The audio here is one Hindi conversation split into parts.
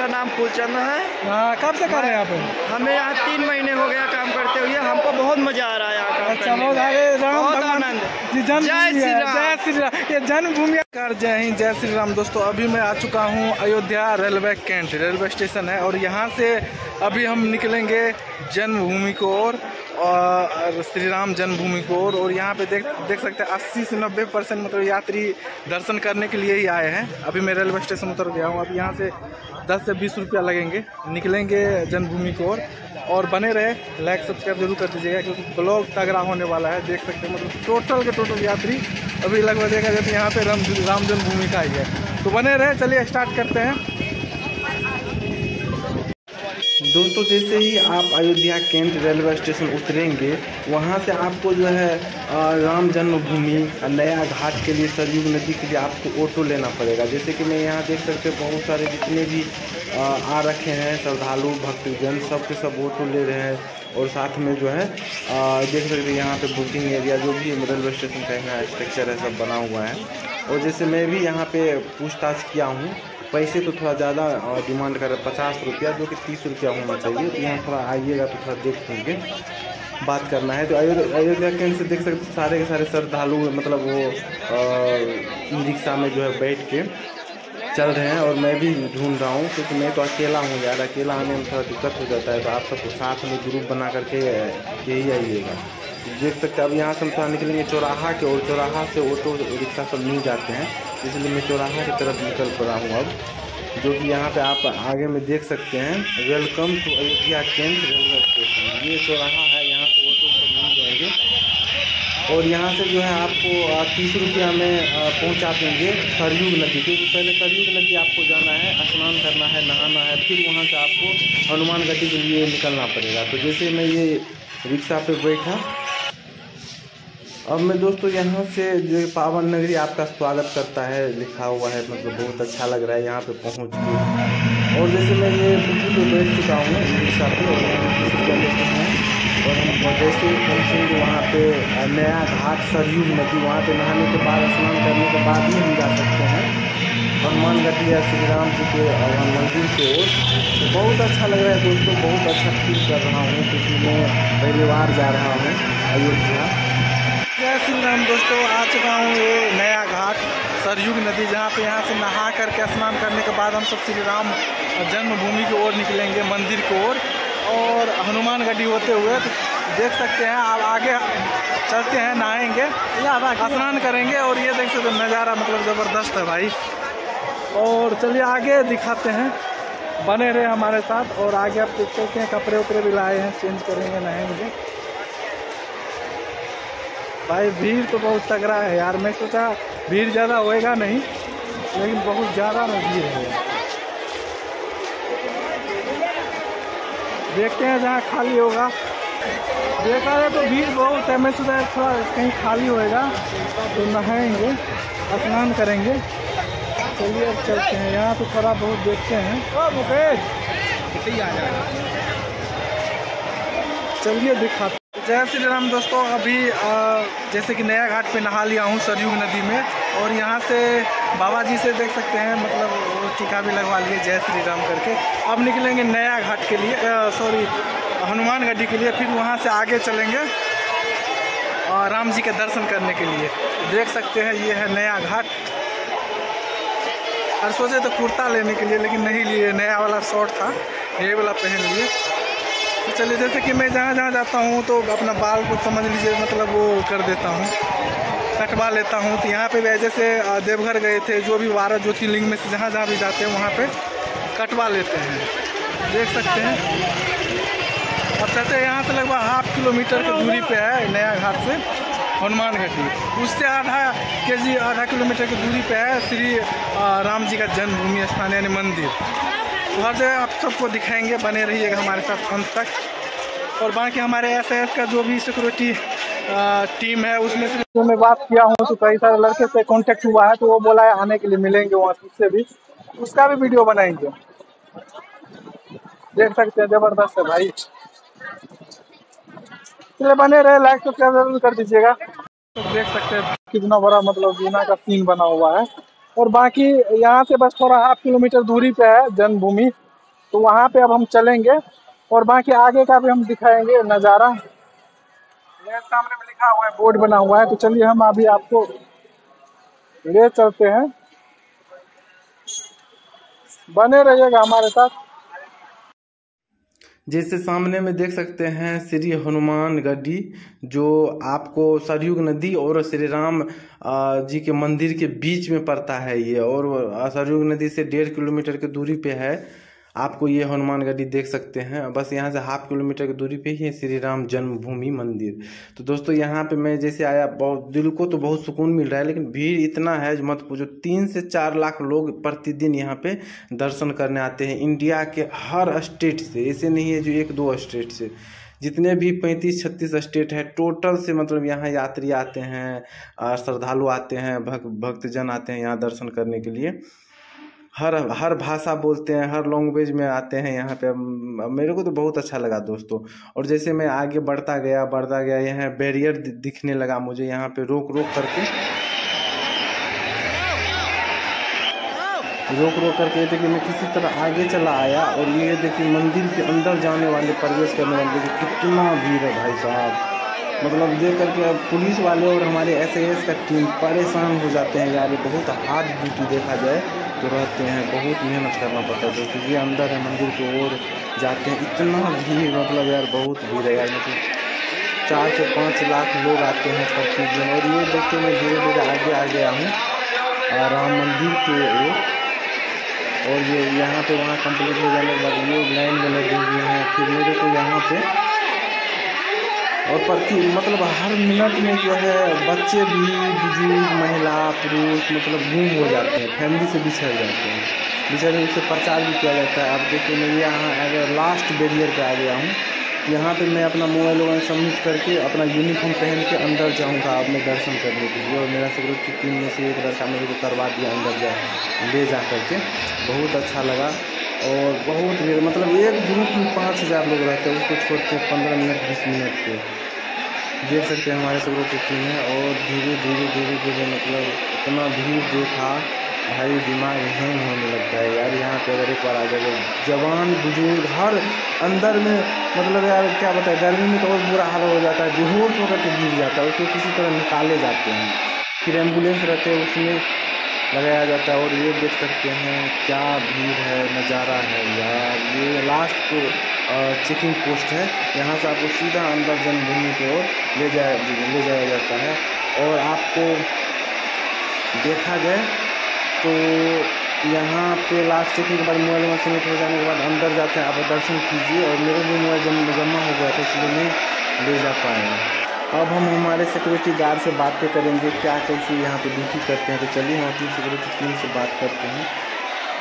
हाँ। कब से कर रहे हैं यहाँ पे हमें यहाँ तीन महीने हो गया काम करते हुए। हमको बहुत मज़ा आ रहा है यहाँ अच्छा बहुत अरे राम बहुत आनंद। जय श्री राम। जय श्री राम। ये जन्मभूमि कर जय हिंद जय श्री राम। दोस्तों अभी मैं आ चुका हूँ Ayodhya railway cantt railway station है और यहाँ से अभी हम निकलेंगे जन्मभूमि को ओर। और श्री राम जन्मभूमि को ओर और यहाँ पे देख देख सकते हैं, अस्सी से नब्बे परसेंट मतलब यात्री दर्शन करने के लिए ही आए हैं। अभी मैं रेलवे स्टेशन उतर गया हूँ, अभी यहाँ से दस से बीस रुपया लगेंगे। निकलेंगे जन्मभूमि की और बने रहे। लाइक सब्सक्राइब ज़रूर कर दीजिएगा, क्योंकि ब्लॉग तगड़ा होने वाला है, देख सकते हैं। मतलब टोटल के टोटल यात्री अभी लगभग देखा जाए तो यहाँ पे राम राम जन्मभूमि का ही है। तो बने रहे, चलिए स्टार्ट करते हैं। दोस्तों, जैसे ही आप अयोध्या कैंट रेलवे स्टेशन उतरेंगे, वहाँ से आपको जो है राम जन्मभूमि, नया घाट के लिए सरयुग नदी के लिए आपको ऑटो लेना पड़ेगा। जैसे कि मैं यहाँ देख सकते हैं, बहुत सारे जितने भी आ रखे हैं, श्रद्धालु, भक्तजन, सब के सब ऑटो ले रहे हैं। और साथ में जो है देख सकते हैं यहाँ पे बुकिंग एरिया, जो भी रेलवे स्टेशन का स्ट्रक्चर है, सब बना हुआ है। और जैसे मैं भी यहाँ पे पूछताछ किया हूँ पैसे तो थोड़ा ज़्यादा डिमांड कर रहे हैं, पचास रुपया जो कि तीस रुपया होना चाहिए। तो यहाँ थोड़ा आइएगा तो थोड़ा देख लेंगे, बात करना है। तो अयोध्या केंद्र से देख सकते सारे के सारे श्रद्धालु मतलब वो ई रिक्शा में जो है बैठ के चल रहे हैं और मैं भी ढूंढ रहा हूँ क्योंकि मैं तो अकेला हूँ यार। अकेला आने में थोड़ा दिक्कत हो जाता है। तो आप सबको साथ में ग्रुप बना करके के ही आइएगा। देख सकते हैं, अब यहाँ से हम थोड़ा निकलेंगे चौराहा के और चौराहा से ऑटो, रिक्शा सब मिल जाते हैं। इसलिए मैं चौराहा की तरफ़ निकल पड़ा हूँ अब। जो कि यहाँ पे आप आगे में देख सकते हैं। वेलकम टू अयोध्या केंद्र रेलवे स्टेशन ये चौराहा है यहाँ पे ऑटो सब मिल जाएँगे और यहाँ से जो है आपको तीस रुपया में पहुँचा देंगे। सरयुग नदी क्योंकि पहले सरयुग नदी आपको जाना है, स्नान करना है, नहाना है, फिर वहाँ से आपको हनुमान गढ़ी के लिए निकलना पड़ेगा। तो जैसे मैं ये रिक्शा पे बैठा, अब मैं दोस्तों यहाँ से जो पावन नगरी आपका स्वागत करता है। लिखा हुआ है मतलब बहुत अच्छा लग रहा है यहाँ पे पहुँच के। और जैसे मैं ये पे बैठ चुका हूँ, रिक्शा पे, और और हम जैसे ही पहुँचेंगे वहाँ पे नया घाट सरयुग नदी, वहाँ पे नहाने के बाद, स्नान करने के बाद ही हम जा सकते हैं। हनुमान गढ़ी है श्री राम जी के और मंदिर के ओर। तो बहुत अच्छा लग रहा है दोस्तों, बहुत अच्छा फील कर रहा हूँ, क्योंकि मैं पहली बार जा रहा हूँ, अयोध्या। जय श्री राम दोस्तों, आ चुका हूँ ये नया घाट सरयुग नदी, जहाँ पे यहाँ से नहा करके स्नान करने के बाद हम सब श्री राम जन्मभूमि की ओर निकलेंगे, मंदिर की ओर। और हनुमान गढ़ी होते हुए तो देख सकते हैं, आप आगे चलते हैं, नहाएँगे, स्नान करेंगे और ये देख सकते नज़ारा मतलब ज़बरदस्त है भाई। और चलिए आगे दिखाते हैं, बने रहे हमारे साथ और आगे आप देख सकते हैं, कपड़े उपड़े भी लाए हैं, चेंज करेंगे, नहाएँगे। भाई भीड़ तो बहुत तगड़ा है यार, मैं सोचा भीड़ ज़्यादा होएगा नहीं, लेकिन बहुत ज़्यादा में भीड़ है। देखते हैं जहाँ खाली होगा। देखा है तो भीड़ बहुत है। मैं सोचा थोड़ा कहीं खाली होएगा तो नहाएँगे, स्नान करेंगे। चलिए अब चलते हैं। यहाँ तो थोड़ा बहुत देखते हैं। मुकेश! चलिए दिखाते जय श्री राम दोस्तों अभी अ, जैसे कि नया घाट पे नहा लिया हूँ सरयुग नदी में और यहाँ से बाबा जी से देख सकते हैं मतलब टीका भी लगवा लिए जय श्री राम करके। अब निकलेंगे नया घाट के लिए सॉरी हनुमान गढ़ी के लिए फिर वहाँ से आगे चलेंगे और राम जी के दर्शन करने के लिए। देख सकते हैं ये है नया घाट। और सोचे तो कुर्ता लेने के लिए लेकिन नहीं लिए नया वाला शॉर्ट था ये वाला पहन लिए। तो चलिए, जैसे कि मैं जहाँ जहाँ जाता हूँ तो अपना बाल को समझ लीजिए मतलब वो कर देता हूँ। कटवा लेता हूँ। तो यहाँ पे भी जैसे देवघर गए थे, जो भी बारह ज्योतिर्लिंग में से जहाँ जहाँ भी जाते हैं, वहाँ पे कटवा लेते हैं। देख सकते हैं। और चलते हैं यहाँ से लगभग हाफ़ किलोमीटर की दूरी पे है, नया घाट से, हनुमान घाटी उससे आधा के जी आधा किलोमीटर की दूरी पे है श्री राम जी का जन्मभूमि स्थान, यानी मंदिर। हर जगह आप सबको दिखाएँगे, बने रहिएगा हमारे साथ अंत तक। और बाकी हमारे एस का जो भी सिक्योरिटी टीम है, उसमें से जो मैं बात किया हूँ तो कई सारे लड़के से कांटेक्ट हुआ है तो वो बोला है, आने के लिए मिलेंगे वहाँ से भी। उसका भी वीडियो बनाएँगे। देख सकते हैं, ज़बरदस्त है भाई। चलिए, बने रहे लाइक सब्सक्राइब ज़रूर कर दीजिएगा। तो देख सकते हैं, कितना बड़ा मतलब बीना का सीन बना हुआ है। और बाकी यहाँ से बस थोड़ा हाफ़ किलोमीटर दूरी पे है जन्मभूमि तो वहाँ पे अब हम चलेंगे और बाकी आगे का भी हम दिखाएँगे नज़ारा। ये सामने में लिखा हुआ है, बोर्ड बना हुआ है तो चलिए हम अभी आपको ले चलते हैं। बने रहिएगा हमारे साथ। जैसे सामने में देख सकते हैं श्री हनुमान गढ़ी, जो आपको सरयुग नदी और श्री राम जी के मंदिर के बीच में पड़ता है ये, और सरयुग नदी से डेढ़ किलोमीटर की दूरी पे है। आपको ये हनुमान गढ़ी देख सकते हैं। बस यहाँ से हाफ़ किलोमीटर की दूरी पे ही है श्री राम जन्मभूमि मंदिर। तो दोस्तों, यहाँ पे मैं जैसे आया, बहुत दिल को तो बहुत सुकून मिल रहा है, लेकिन भीड़ इतना है जो मत पूछो, तीन से चार लाख लोग प्रतिदिन यहाँ पे दर्शन करने आते हैं। इंडिया के हर स्टेट से, ऐसे नहीं है जो एक दो स्टेट से। जितने भी पैंतीस, छत्तीस स्टेट है, टोटल से मतलब यहाँ यात्री आते हैं श्रद्धालु आते हैं भक्त भक्तजन आते हैं यहाँ दर्शन करने के लिए। हर हर भाषा बोलते हैं, हर लैंग्वेज में आते हैं यहाँ पे। मेरे को तो बहुत अच्छा लगा दोस्तों। और जैसे मैं आगे बढ़ता गया बढ़ता गया, यहाँ बैरियर दिखने लगा मुझे यहाँ पे रोक रोक करके। रोक रोक करके देखिए मैं किसी तरह आगे चला आया और ये देखिए मंदिर के अंदर जाने वाले, प्रवेश करने वाले कितना भीड़ है भाई साहब। मतलब देख करके अब पुलिस वाले और हमारे एस एस का टीम परेशान हो जाते हैं यार। बहुत हार्ड ड्यूटी देखा जाए तो रहते हैं, बहुत मेहनत करना पड़ता है। ये अंदर है, मंदिर की ओर जाते हैं। इतना भीड़ मतलब यार बहुत भीड़ है यार। मतलब चार से पाँच लाख लोग आते हैं प्रतिदिन और ये देखते मैं धीरे धीरे आगे आ गया हूँ राम मंदिर के और ये यहाँ पे वहाँ कंप्लीट हो जाने के बाद ये लाइन में लगे हुए हैं। फिर मेरे को यहाँ पे और प्रति मतलब हर मिनट में जो है बच्चे भी, बुज़ुर्ग, महिला, पुरुष मतलब गुम हो जाते हैं, फैमिली से बिछड़ जाते हैं। बिछड़ उससे प्रचार भी किया जाता है। अब देखिए, मैं यहाँ अगर लास्ट बैरियर पे आ गया हूँ, यहाँ पे मैं अपना मोबाइल वोबाइल सबमिट करके अपना यूनिफॉर्म पहन के अंदर जाऊँगा अपने दर्शन करने के लिए। और मेरा सिक्योरिटी टीम में से एक लड़का मेरे को करवा दिया, अंदर जा, ले जा करके। बहुत अच्छा लगा। और बहुत भीड़ मतलब एक ग्रुप में पाँच हज़ार लोग रहते हैं, उसको छोड़ते हैं पंद्रह मिनट, बीस मिनट पे। देख सकते हैं हमारे सिक्योरिटी टीम है, और धीरे धीरे धीरे धीरे मतलब इतना भीड़ देखा, भाई दिमाग हैंग होने लगता है यार, यहाँ पे अगर एक बार आ जाए जवान, बुज़ुर्ग, हर अंदर में मतलब यार क्या बताए, गर्मी में तो और बुरा हाल हो जाता है, बेहोश होकर के गिर जाता है, उसको किसी तरह निकाले जाते हैं। फिर एंबुलेंस रहते हैं, उसमें लगाया जाता है और ये देख सकते हैं क्या भीड़ है, नज़ारा है यार। ये लास्ट को चेकिंग पोस्ट है। यहाँ से आपको सीधा अंदर जन्मभूमि की ओर ले जाया ले जाया जाता है। और आपको देखा जाए तो यहाँ पे लास्ट चेकिंग के बाद मोबाइल में सबमिट हो जाने के बाद अंदर जाते हैं। आप दर्शन कीजिए और मेरे भी मोबाइल जम जमा हो गया था इसलिए नहीं ले जा पाए। अब हम हमारे सिक्योरिटी गार्ड से बातें करेंगे क्या कैसे यहाँ पे ड्यूटी करते हैं। तो चलिए हम अपनी सिक्योरिटी टीम से बात करते हैं।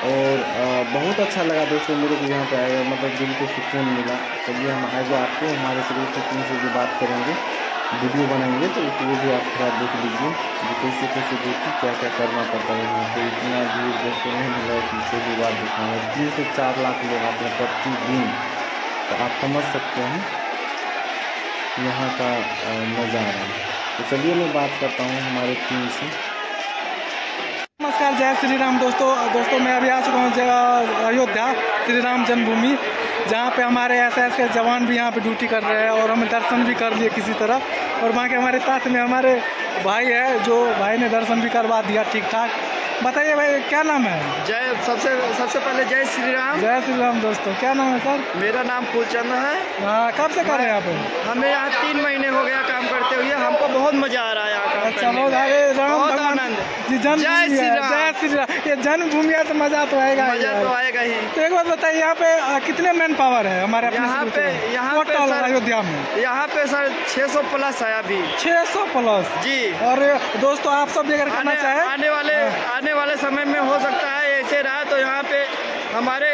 और आ, बहुत अच्छा लगा दोस्तों मेरे को यहाँ पे आया मतलब दिल को सुकून मिला। चलिए हम आगे आपको हमारे सिक्योरिटी टीम से भी बात करेंगे वीडियो बनाएँगे। तो उसको भी आप थोड़ा देख लीजिए कि कैसे कैसे ड्यूटी क्या क्या करना पड़ता है यहाँ पे। इतना भीड़ दोस्तों नहीं मिला पीछे भी बात दिखाऊँगा। तीन से चार लाख लोग आते हैं प्रतिदिन तो आप समझ सकते हैं। यहाँ का नज़ारा। तो चलिए मैं बात करता हूँ हमारे टीम से। नमस्कार, जय श्री राम दोस्तों दोस्तों, मैं अभी आ चुका हूँ अयोध्या श्री राम जन्मभूमि, जहाँ पे हमारे एस एस के जवान भी यहाँ पे ड्यूटी कर रहे हैं और हमें दर्शन भी कर लिए किसी तरह। और वहाँ के हमारे साथ में हमारे भाई है, जो भाई ने दर्शन भी करवा दिया ठीक ठाक बताइए भाई क्या नाम है? जय सबसे सबसे पहले जय श्री राम जय श्री राम दोस्तों क्या नाम है सर? मेरा नाम कुलचंद है। हाँ कब से कर रहे हैं आप? हमें यहाँ तीन महीने हो गया काम करते हुए हमको बहुत मज़ा आ रहा है यहाँ का अच्छा बहुत आनंद। जी जन्मभूमि जय श्री राम। जय श्री राम। ये जन्मभूमि है तो मज़ा तो आएगा मज़ा तो आएगा ही। तो एक बात बताइए यहाँ पे कितने मैन पावर है हमारे यहाँ पे यहाँ पे अयोध्या में? यहाँ पे सर 600 प्लस है अभी। 600 प्लस जी। और दोस्तों आप सब अगर करना चाहे आने वाले आने वाले समय में हो सकता है ऐसे रहा तो यहाँ पे हमारे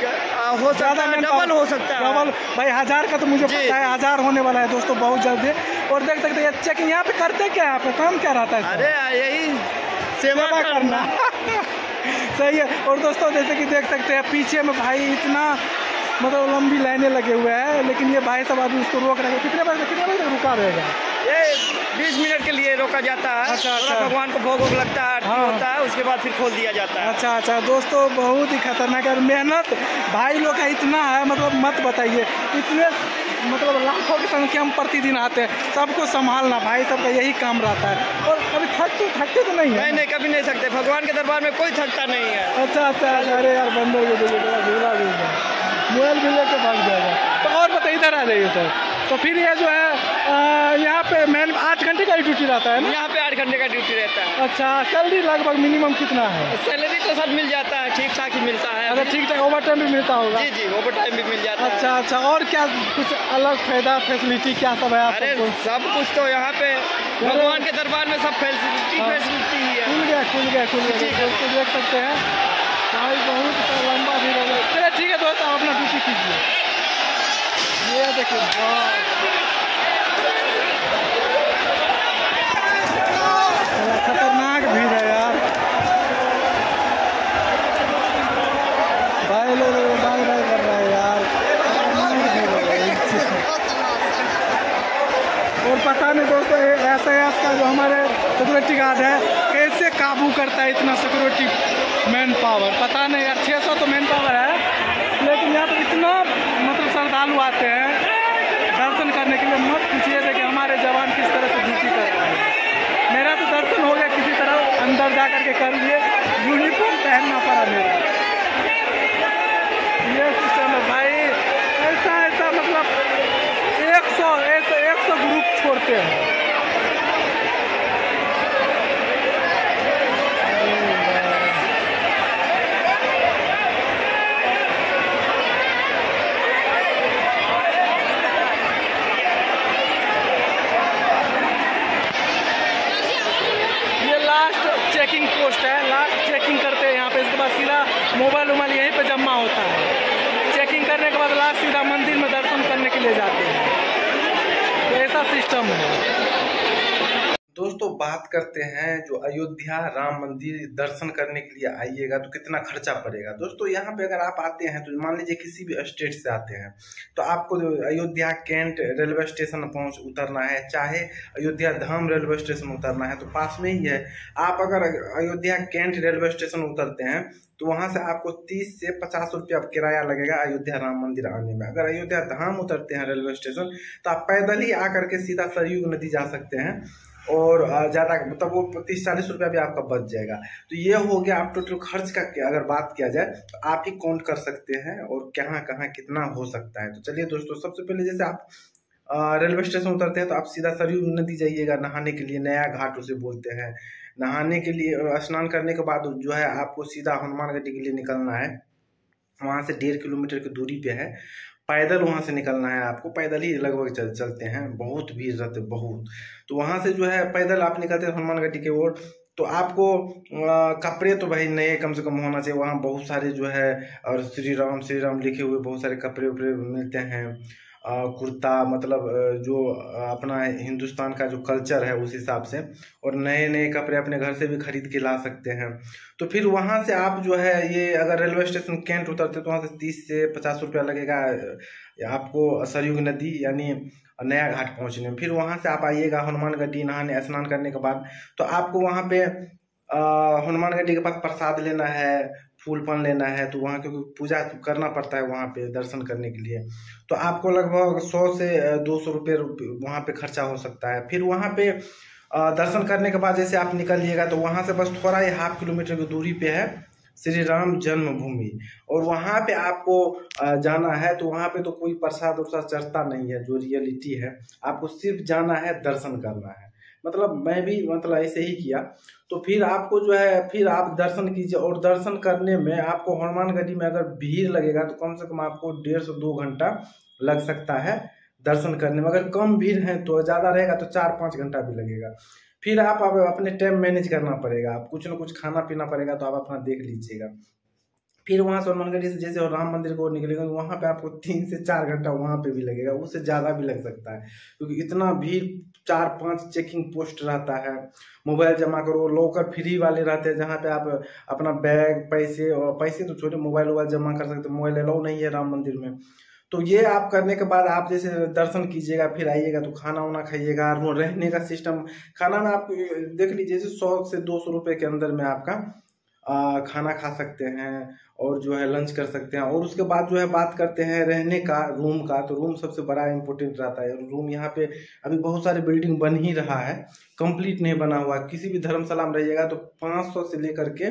हो सकता है डबल हो सकता है। डबल भाई हज़ार का तो मुझे पता है हज़ार होने वाला है दोस्तों बहुत जल्दी। और देख सकते हैं चेकिंग यहाँ पे करते क्या है यहाँ पे काम क्या रहता है अरे यही सेवा सेवा करना। करना। सही है। और दोस्तों जैसे कि देख सकते हैं पीछे में भाई इतना मतलब लंबी लाइनें लगे हुए हैं लेकिन ये भाई साहब अभी उसको रोक रहे हैं। कितने बजे कितने बजे तक रुका रहेगा? ये बीस मिनट के लिए रोका जाता है। अच्छा, अच्छा। भगवान को भोग वोग लगता है हाँ। होता है उसके बाद फिर खोल दिया जाता है। अच्छा अच्छा। दोस्तों बहुत ही खतरनाक है मेहनत। भाई लोग का इतना है मतलब मत बताइए। इतने मतलब लाखों की संख्या में प्रतिदिन आते हैं। सबको संभालना भाई सबका यही काम रहता है। और कभी थकते थकते तो नहीं नहीं है? नहीं कभी नहीं सकते भगवान के दरबार में कोई थकता नहीं है। अच्छा अच्छा अच्छा, अरे यार बंदर को देखिए थोड़ा झूला भी है मोबाइल भी लेके भाग जाएगा। तो और बताइए इधर आ जाइए सर। तो फिर ये जो है यहाँ पे मैन आठ घंटे का ही ड्यूटी रहता है ना? यहाँ पे आठ घंटे का ड्यूटी रहता है। अच्छा सैलरी लगभग मिनिमम कितना है? सैलरी तो सब मिल जाता है ठीक ठाक ही मिलता है। अच्छा ठीक ठाक ओवर टाइम भी मिलता होगा। जी जी ओवर टाइम भी मिल जाता है। अच्छा अच्छा और क्या कुछ अलग फ़ायदा फैसिलिटी क्या सब है अरे सब कुछ तो यहाँ पे भगवान के दरबार में सब फैसिलिटी हाँ। फैसिलिटी ही है। खुल गया खुल गया खुल गया। दोस्तों देख सकते हैं। बहुत लंबा भीड़ हो गया चलिए ठीक है दोस्त ड्यूटी कीजिए ये देखिए खतरनाक भीड़ है यार। भाई लोग बाय बाय कर रहा है यार। है। और पता नहीं दोस्तों ऐसा एस का जो हमारे सिक्योरिटी गार्ड है, कैसे काबू करता है इतना सिक्योरिटी मैन पावर पता नहीं यार छः सौ तो मैन पावर है। लेकिन यहाँ पर इतना मतलब श्रद्धालु आते हैं, दर्शन करने के लिए मत पूछिए देखिए हमारे जवान किस तरह से ड्यूटी कर रहे हैं। मेरा तो दर्शन हो गया किसी तरह, अंदर जा करके कर लिए यूनिफॉर्म पहनना पड़ा मेरा ये सिस्टम है भाई, ऐसा ऐसा मतलब एक सौ, ऐसे एक सौ ग्रुप छोड़ते हैं ये लास्ट चेकिंग पोस्ट है लास्ट चेकिंग करते हैं यहाँ पे इसके बाद सीधा मोबाइल वोबाइल यहीं पर जमा होता है। चेकिंग करने के बाद लास्ट सीधा मंदिर में दर्शन करने के लिए जाते हैं। तो ऐसा सिस्टम है। दोस्तों, बात करते हैं जो अयोध्या राम मंदिर दर्शन करने के लिए आइएगा तो कितना खर्चा पड़ेगा। दोस्तों, यहाँ पे अगर आप आते हैं तो मान लीजिए किसी भी स्टेट से आते हैं तो आपको अयोध्या कैंट रेलवे स्टेशन पहुँच उतरना है, चाहे अयोध्या धाम रेलवे स्टेशन उतरना है तो पास में ही है। आप अगर अयोध्या कैंट रेलवे स्टेशन उतरते हैं तो वहाँ से आपको 30 से 50 रुपया किराया लगेगा अयोध्या राम मंदिर आने में। अगर अयोध्या धाम उतरते हैं रेलवे स्टेशन तो आप पैदल ही आकर के सीधा सरयू नदी जा सकते हैं। और ज़्यादा मतलब वो तीस, चालीस रुपया भी आपका बच जाएगा। तो ये हो गया आप टोटल खर्च का अगर बात किया जाए तो आप ही काउंट कर सकते हैं और कहाँ कहाँ कितना हो सकता है। तो चलिए दोस्तों, सबसे पहले जैसे आप रेलवे स्टेशन उतरते हैं तो आप सीधा सरयू नदी जाइएगा, नहाने के लिए नया घाट उसे बोलते हैं। नहाने के लिए स्नान करने के बाद जो है आपको सीधा हनुमानगढ़ी के लिए निकलना है। वहाँ से डेढ़ किलोमीटर की दूरी पे है। पैदल वहाँ से निकलना है आपको, पैदल ही लगभग चल, चलते हैं। बहुत भीड़ रहते, बहुत। तो वहाँ से जो है, पैदल आप निकलते हैं हनुमान गढ़ी की ओर। तो आपको कपड़े तो भाई नए कम से कम होना चाहिए। वहाँ बहुत सारे जो है, और श्री राम श्री राम लिखे हुए बहुत सारे कपड़े उपड़े मिलते हैं। कुर्ता मतलब जो अपना हिंदुस्तान का जो कल्चर है उस हिसाब से और नए नए कपड़े अपने घर से भी खरीद के ला सकते हैं। तो फिर वहाँ से आप जो है ये अगर रेलवे स्टेशन कैंट उतरते तो वहाँ से तीस से पचास रुपया लगेगा आपको सरयुग नदी यानी नया घाट पहुँचने में। फिर वहाँ से आप आइएगा हनुमान गड्डी नहाने, स्नान करने के बाद तो आपको वहाँ पे हनुमान गड्डी के पास प्रसाद लेना है फूल पन लेना है तो वहाँ क्योंकि पूजा करना पड़ता है वहाँ पे दर्शन करने के लिए। तो आपको लगभग सौ से दो सौ रुपये वहाँ पे खर्चा हो सकता है। फिर वहाँ पे दर्शन करने के बाद जैसे आप निकलिएगा तो वहाँ से बस थोड़ा ही हाफ़ किलोमीटर की दूरी पे है श्री राम जन्मभूमि। और वहाँ पे आपको जाना है तो वहाँ पे तो कोई प्रसाद उरसाद चढ़ता नहीं है, जो रियलिटी है। आपको सिर्फ़ जाना है, दर्शन करना है। मतलब मैं भी मतलब ऐसे ही किया। तो फिर आपको जो है, फिर आप दर्शन कीजिए और दर्शन करने में आपको हनुमान गढ़ी में अगर भीड़ लगेगा तो कम से कम आपको डेढ़ से दो घंटा लग सकता है दर्शन करने में। अगर कम भीड़ है तो ज़्यादा रहेगा तो चार पाँच घंटा भी लगेगा। फिर आप अपने टाइम मैनेज करना पड़ेगा। आप कुछ ना कुछ खाना पीना पड़ेगा तो आप अपना देख लीजिएगा। फिर वहाँ से हनुमान गढ़ी से जैसे राम मंदिर को निकलेगा वहाँ पे आपको तीन से चार घंटा वहाँ पे भी लगेगा, उससे ज़्यादा भी लग सकता है। क्योंकि इतना भीड़ चार पाँच चेकिंग पोस्ट रहता है, मोबाइल जमा करो लॉकर फ्री वाले रहते हैं, जहाँ पे आप अपना बैग पैसे, और पैसे तो छोटे मोबाइल वोबाइल जमा कर सकते मोबाइल अलाउ नहीं है राम मंदिर में। तो ये आप करने के बाद आप जैसे दर्शन कीजिएगा, फिर आइएगा तो खाना वाना खाइएगा रहने का सिस्टम खाना में आप, देख लीजिए, जैसे सौ से दो सौ रुपये के अंदर में आपका खाना खा सकते हैं और जो है लंच कर सकते हैं। और उसके बाद जो है बात करते हैं रहने का रूम का। तो रूम सबसे बड़ा इम्पोर्टेंट रहता है। रूम यहाँ पे अभी बहुत सारे बिल्डिंग बन ही रहा है। कंप्लीट नहीं बना हुआ। किसी भी धर्मशाला में रहिएगा तो 500 से लेकर के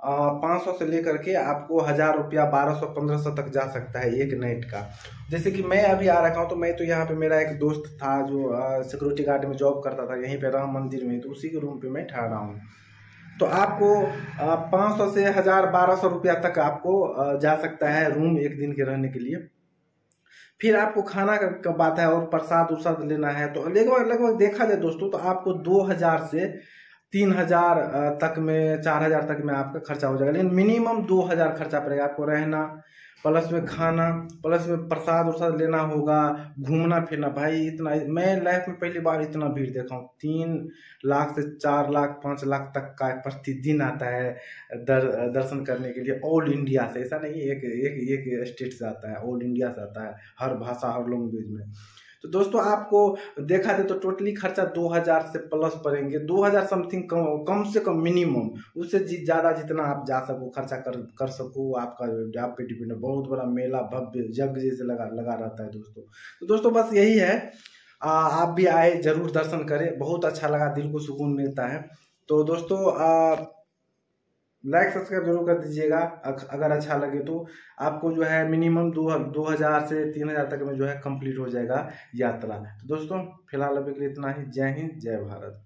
पाँच सौ से लेकर के आपको हज़ार रुपया, बारह सौ, पंद्रह सौ तक जा सकता है एक नाइट का। जैसे कि मैं अभी आ रखा हूँ तो मैं तो यहाँ पे मेरा एक दोस्त था जो सिक्योरिटी गार्ड में जॉब करता था। यहीं पे राम मंदिर में। तो उसी के रूम पे मैं ठहरा हूँ। तो आपको पाँच सौ से हज़ार बारह सौ रुपया तक आपको जा सकता है रूम एक दिन के रहने के लिए। फिर आपको खाना का बात है और प्रसाद उरसाद लेना है। तो लगभग लगभग देखा जाए दोस्तों तो आपको दो हज़ार से तीन हज़ार तक में, चार हज़ार तक में आपका खर्चा हो जाएगा। लेकिन मिनिमम दो हज़ार खर्चा पड़ेगा आपको रहना प्लस में खाना प्लस में प्रसाद उरसाद लेना होगा घूमना फिरना। भाई इतना मैं लाइफ में पहली बार इतना भीड़ देखा हूँ। तीन लाख से चार लाख पाँच लाख तक का प्रतिदिन आता है दर, दर्शन करने के लिए ऑल इंडिया से। ऐसा नहीं एक एक एक स्टेट से आता है ऑल इंडिया से आता है। हर भाषा हर लैंग्वेज में। तो दोस्तों आपको देखा जाए तो टोटली खर्चा 2000 से प्लस पड़ेंगे। 2000 समथिंग कम कम से कम मिनिमम। उससे ज़्यादा जितना आप जा सको खर्चा कर कर सको आपका आप पे डिपेंड बहुत बड़ा मेला भव्य यज्ञ जैसे लगा लगा रहता है दोस्तों। तो दोस्तों बस यही है। आ, आप भी आए ज़रूर दर्शन करें। बहुत अच्छा लगा दिल को सुकून मिलता है। तो दोस्तों आ, लाइक सब्सक्राइब ज़रूर कर दीजिएगा। अगर अच्छा लगे तो आपको जो है मिनिमम दो दो हज़ार से तीन हज़ार तक में जो है कंप्लीट हो जाएगा यात्रा। तो दोस्तों, फ़िलहाल अभी के लिए इतना ही। जय हिंद, जय भारत।